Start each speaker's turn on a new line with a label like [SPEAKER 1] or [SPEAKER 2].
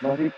[SPEAKER 1] Mari.